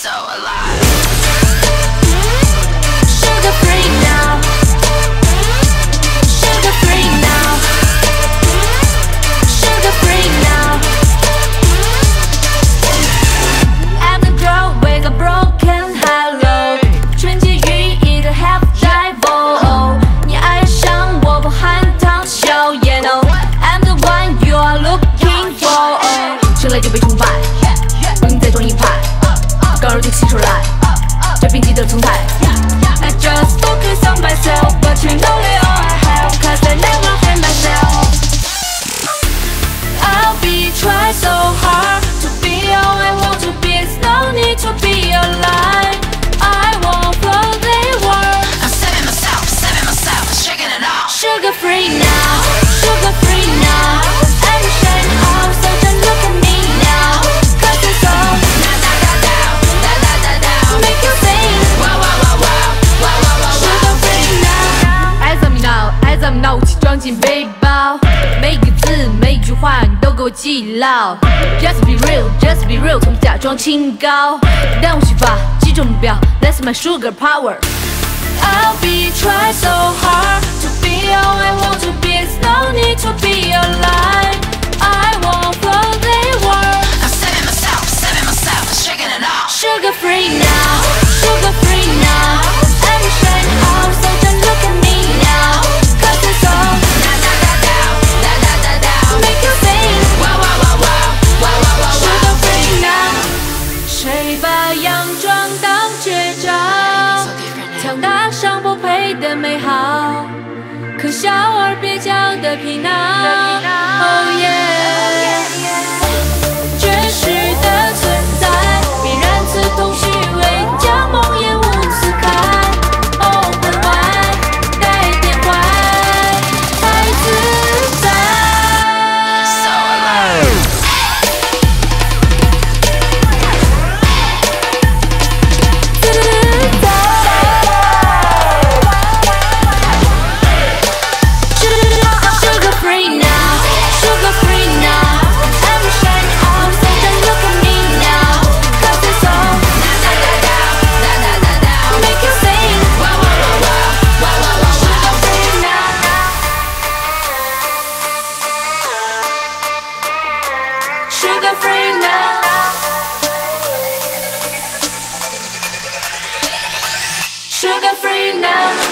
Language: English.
so alive. just focus on myself, but you know all I have, 'cause I never find myself. I'll be trying so hard to be all I want to be. It's no need to be alive. I want what they were. I'm saving myself, saving myself, shaking it off. Sugar free now. Just be real, just be real，从假装清高。但我洗发击中目标，That's my sugar power。I'll be try so hard。的美好可笑而蹩脚的皮囊。Sugar free now.